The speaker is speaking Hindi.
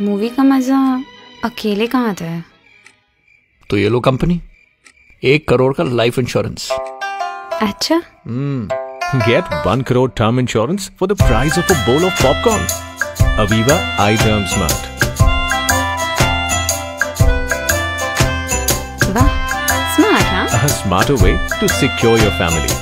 मूवी का मज़ा अकेले कहाँ आता है? तो ये लो कंपनी एक करोड़ का लाइफ इंश्योरेंस अच्छा? Get one crore term insurance for the price of a bowl of popcorn Aviva i term smart वाह स्मार्ट हाँ? A way to secure your family